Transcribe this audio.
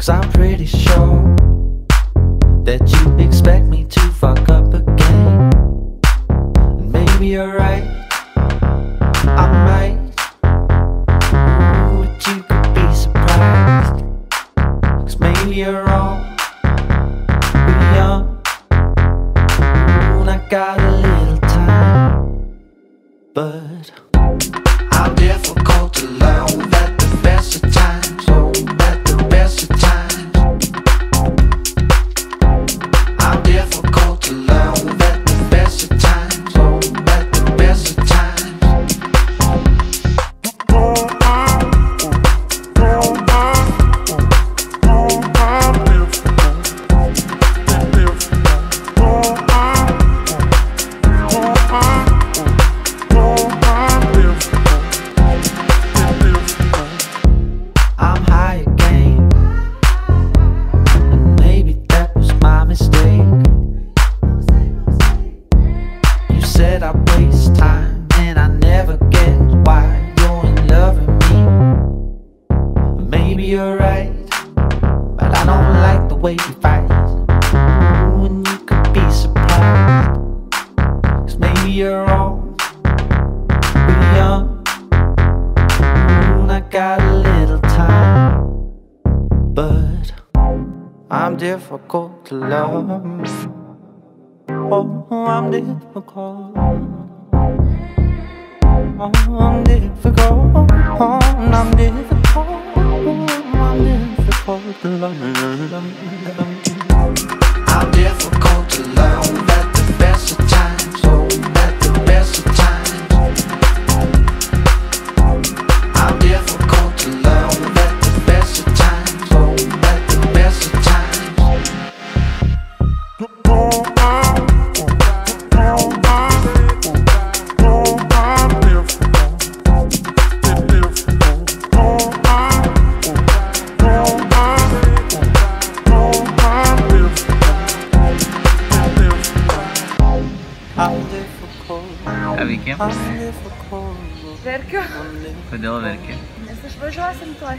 Cause I'm pretty sure that you expect me to fuck up again. And maybe you're right, I might. Ooh, but you could be surprised. Cause maybe you're wrong, we're young. Ooh, and I got a little time, but I'm difficult to learn at the best of times. Said I waste time, and I never get why you're in love with me. Maybe you're right, but I don't like the way you fight. Ooh, and you could be surprised. Cause maybe you're wrong. We're young. Ooh, I got a little time. But I'm difficult to love. Oh, I'm difficult. Oh, I'm difficult. Verkiu, Kodėl verki? nes išvažiuosim tuoj.